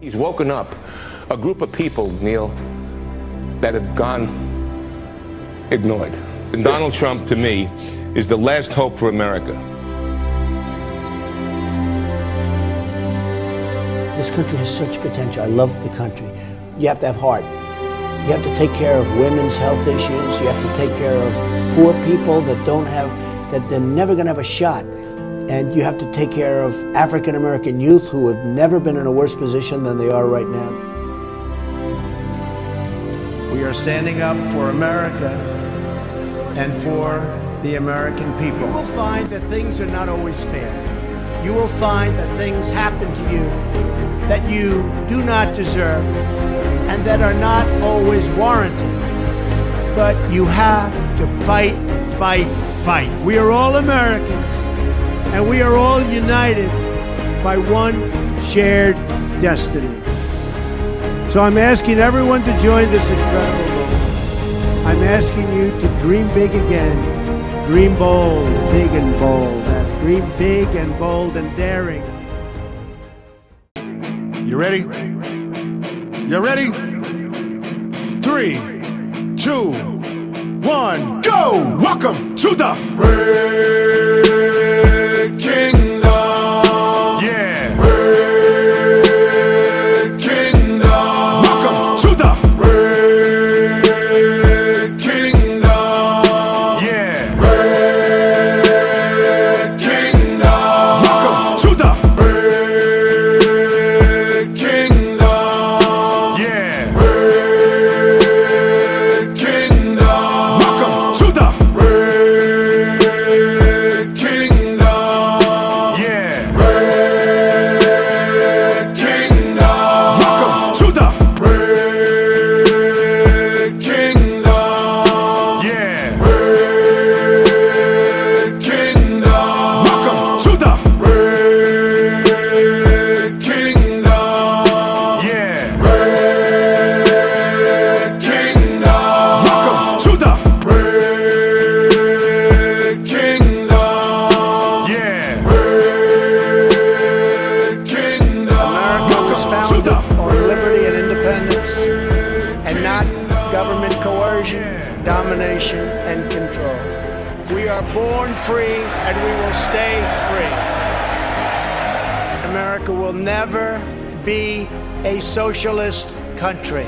He's woken up a group of people, Neil, that have gone ignored. And Donald Trump, to me, is the last hope for America. This country has such potential. I love the country. You have to have heart. You have to take care of women's health issues. You have to take care of poor people that don't have, that they're never going to have a shot and you have to take care of African American youth who have never been in a worse position than they are right now. We are standing up for America and for the American people. You will find that things are not always fair. You will find that things happen to you that you do not deserve and that are not always warranted. But you have to fight, fight, fight. We are all Americans and we are all united by one shared destiny. So I'm asking everyone to join this incredible moment. I'm asking you to dream big again. Dream bold, big and bold. Dream big and bold and daring. You ready? You ready? Three, two, one, go! Welcome to the government coercion, domination, and control. We are born free and we will stay free. America will never be a socialist country.